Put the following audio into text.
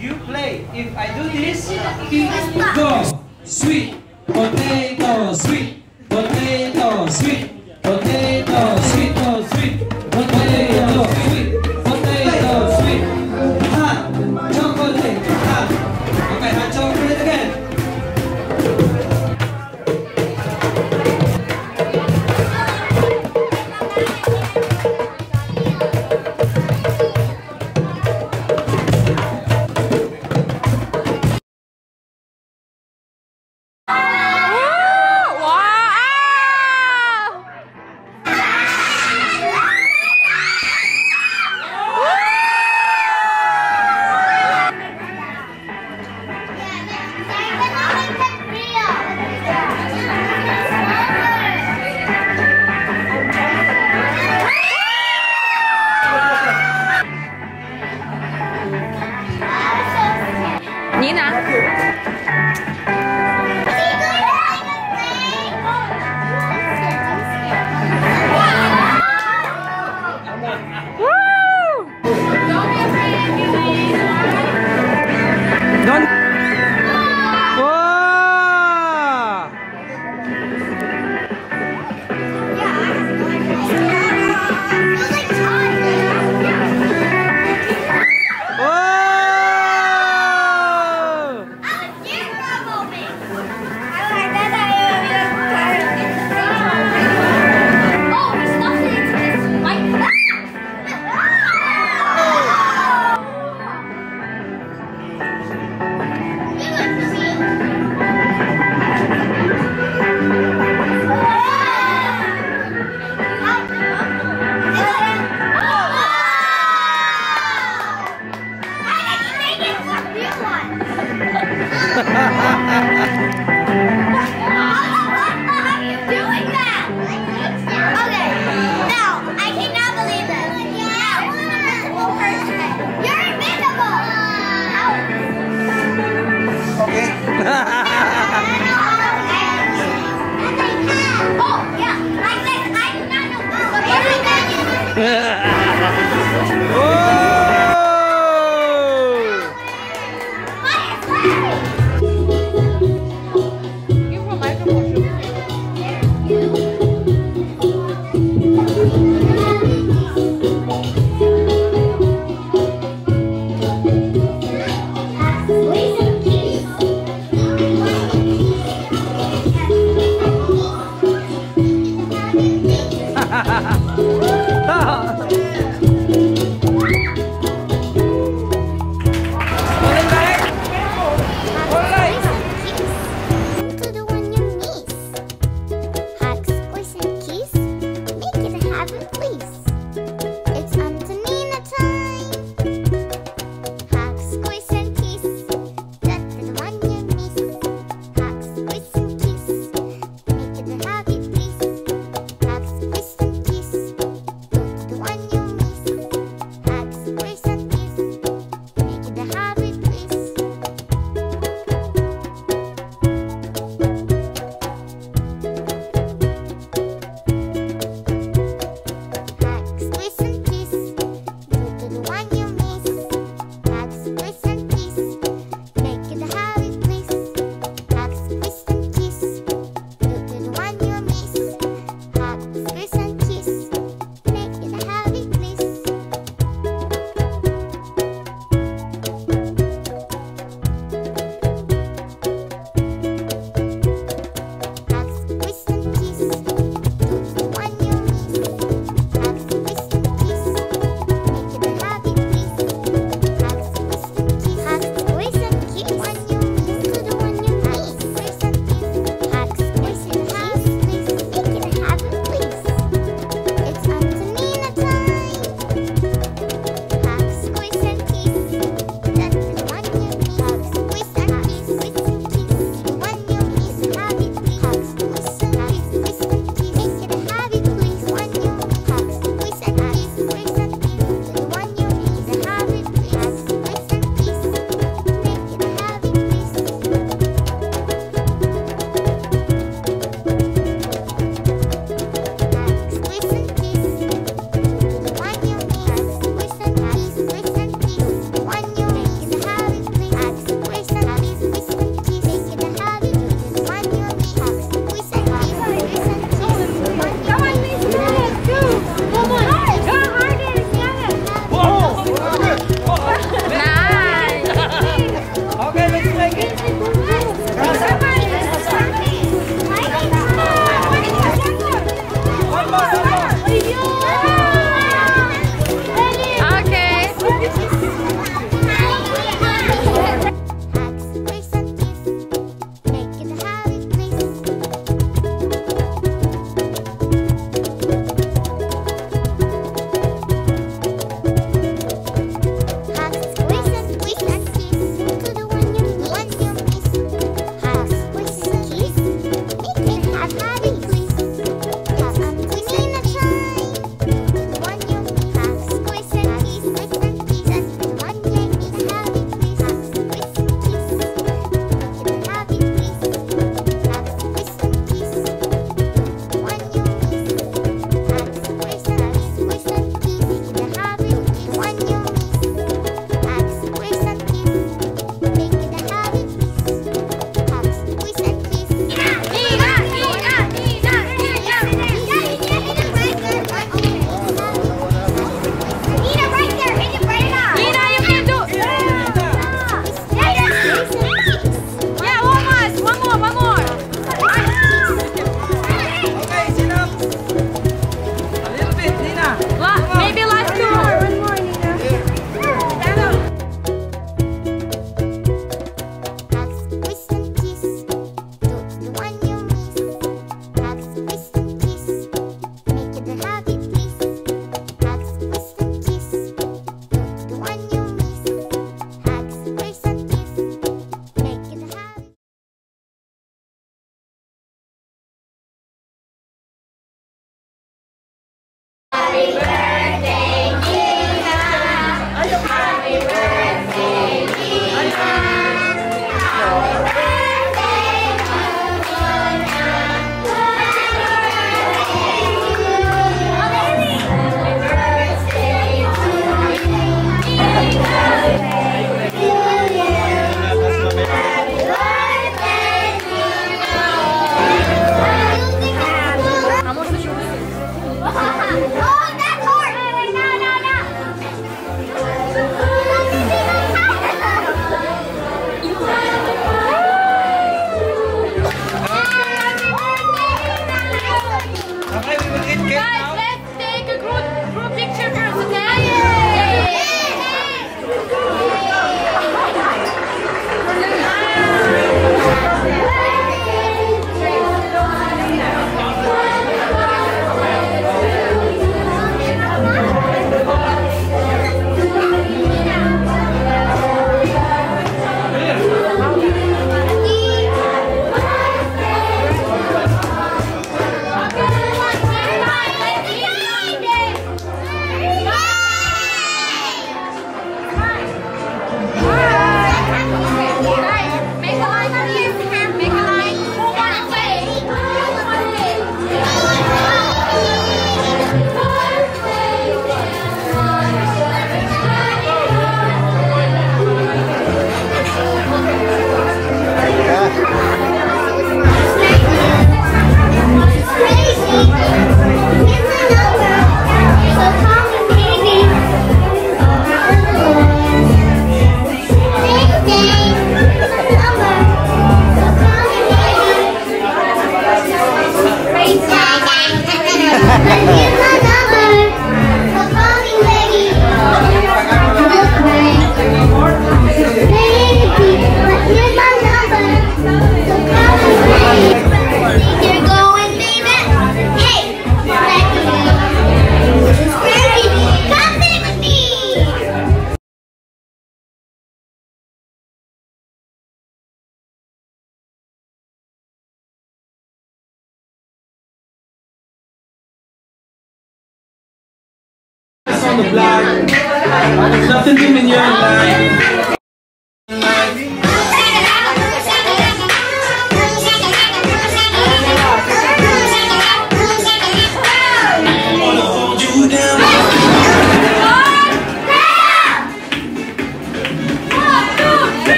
You play. If I do this, go. Sweet potato, sweet potato, sweet potato, sweet.